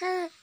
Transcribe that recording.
Huh.